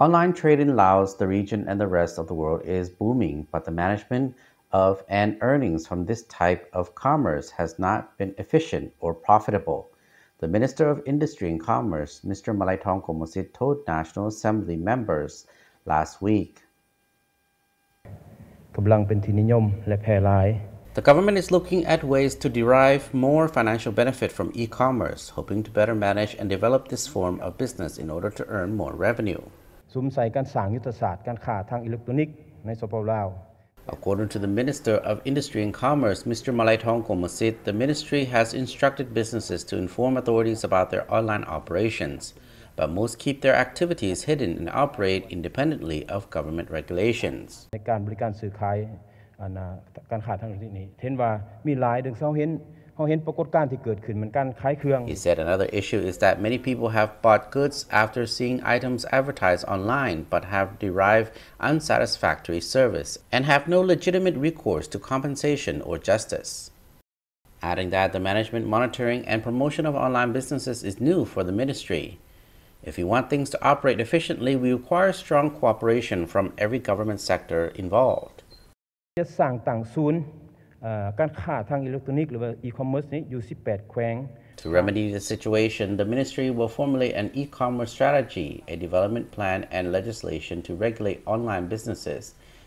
Online trade in Laos, the region, and the rest of the world is booming, but the management of and earnings from this type of commerce has not been efficient or profitable. The Minister of Industry and Commerce, Mr. Malaithong Kommasith, told National Assembly members last week. The government is looking at ways to derive more financial benefit from e-commerce, hoping to better manage and develop this form of business in order to earn more revenue. สุมใส่การสร้างยุทธศาสตร์การค้าทางอิเล็กทรอนิกส์ในสปปลาว According to the Minister of Industry and Commerce, Mr. Malaithong Komosit, the ministry has instructed businesses to inform authorities about their online operations, but most keep their activities hidden and operate independently of government regulations. ในการบริการสื่อขายการค้าทางอิเล็กทรอนิกส์เห็น ว่ามีหลายดึงเซาเห็น He said another issue is that many people have bought goods after seeing items advertised online but have derived unsatisfactory service and have no legitimate recourse to compensation or justice. Adding that the management, monitoring, and promotion of online businesses is new for the ministry. If we want things to operate efficiently, we require strong cooperation from every government sector involved. การค้าทางอิเล็กทรอนิกส์หรือว่าอีคอมเมิร์ซนี้อยู่ 18 แขวง To remedy the situation, the ministry will formulate an e-commerce strategy, a development plan, and legislation to regulate online businesses,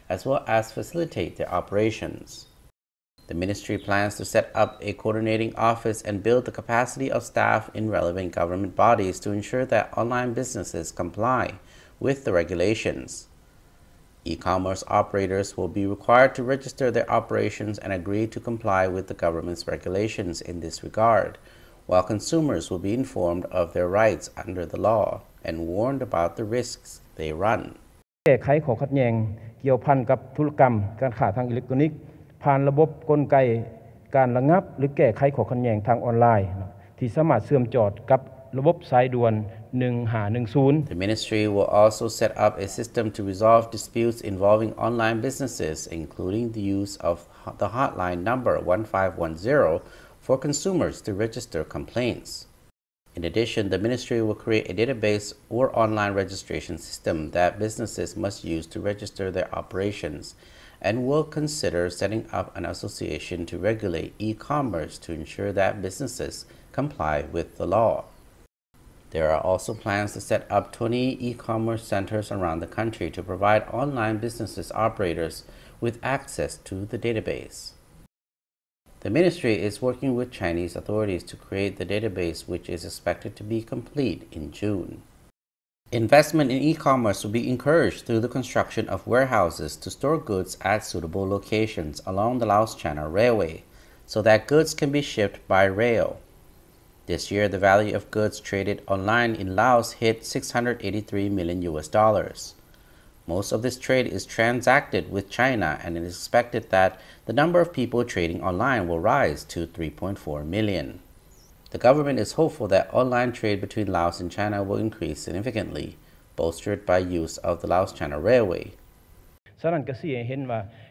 as well as facilitate their operations. The ministry plans to set up a coordinating office and build the capacity of staff in relevant government bodies to ensure that online businesses comply with the regulations. E-commerce operators will be required to register their operations and agree to comply with the government's regulations in this regard, while consumers will be informed of their rights under the law and warned about the risks they run. แก้ไขข้อขัดแย้งเกี่ยวพันกับธุรกรรมการค้าทางอิเล็กทรอนิกส์ผ่านระบบกลไกการระงับหรือแก้ไขข้อขัดแย้งทางออนไลน์ที่สามารถเชื่อมจอดกับ ระบบสายด่วน1510 The ministry will also set up a system to resolve disputes involving online businesses, including the use of the hotline number 1510 for consumers to register complaints. In addition, the ministry will create a database or online registration system that businesses must use to register their operations and will consider setting up an association to regulate e-commerce to ensure that businesses comply with the law. There are also plans to set up 20 e-commerce centers around the country to provide online businesses operators with access to the database. The ministry is working with Chinese authorities to create the database which is expected to be complete in June. Investment in e-commerce will be encouraged through the construction of warehouses to store goods at suitable locations along the Laos China Railway so that goods can be shipped by rail. This year, the value of goods traded online in Laos hit 683 million US dollars. Most of this trade is transacted with China, and it is expected that the number of people trading online will rise to 3.4 million. The government is hopeful that online trade between Laos and China will increase significantly, bolstered by use of the Laos China Railway.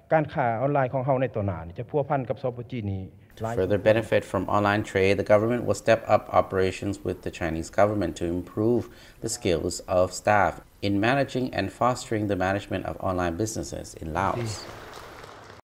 ฉะนั้นก็สิเห็นว่าการค้าออนไลน์ของเฮาในตัวหน้าจะพัวพันกับสปจีนี้ to further benefit from online trade, the government will step up operations with the Chinese government to improve the skills of staff in managing and fostering the management of online businesses in Laos.